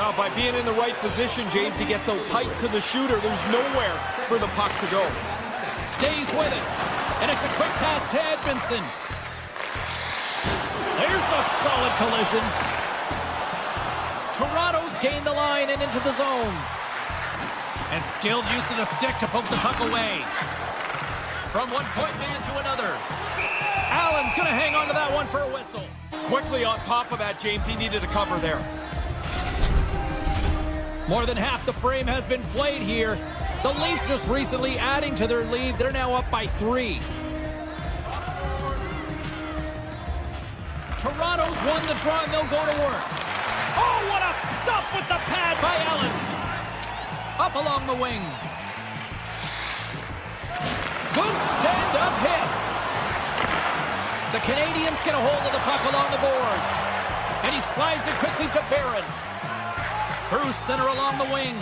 Now, by being in the right position, James, he gets so tight to the shooter. There's nowhere for the puck to go. Stays with it. And it's a quick pass to Edmundson. There's a solid collision. Toronto's gained the line and into the zone. And skilled use of the stick to poke the puck away. From one point man to another. Allen's going to hang on to that one for a whistle. Quickly on top of that, James, he needed a cover there. More than half the frame has been played here. The Leafs just recently adding to their lead. They're now up by three. Toronto's won the draw and they'll go to work. Oh, what a stuff with the pad by Allen. Up along the wing. Good stand-up hit. The Canadiens get a hold of the puck along the boards. And he slides it quickly to Barron. Through center along the wing.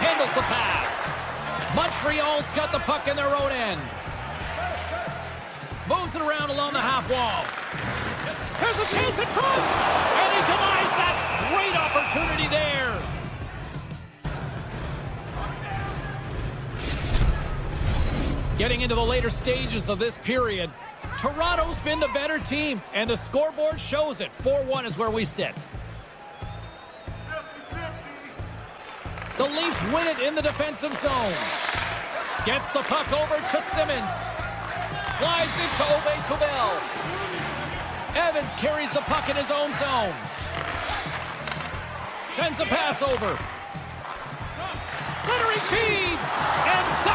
Handles the pass. Montreal's got the puck in their own end. Moves it around along the half wall. There's a chance at front! And he denies that great opportunity there. Getting into the later stages of this period, Toronto's been the better team, and the scoreboard shows it. 4-1 is where we sit. The Leafs win it in the defensive zone. Gets the puck over to Simmonds. Slides it to Aube-Kubel. Evans carries the puck in his own zone. Sends a pass over. Centering feed. And.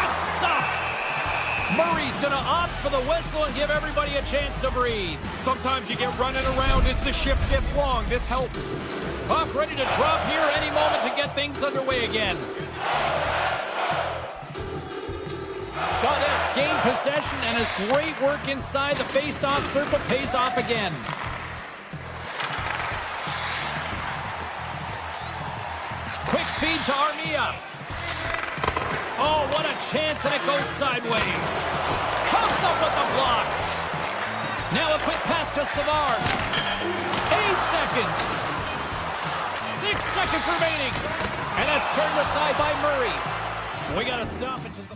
Murray's going to opt for the whistle and give everybody a chance to breathe. Sometimes you get running around as the shift gets long. This helps. Puck ready to drop here any moment to get things underway again. Gaudette's gained possession and his great work inside the face-off circle pays off again. Quick feed to Armia. Oh, what a chance, and it goes sideways. Comes up with the block. Now a quick pass to Savard. Eight seconds. Six seconds remaining. And that's turned aside by Murray. We got to stop it just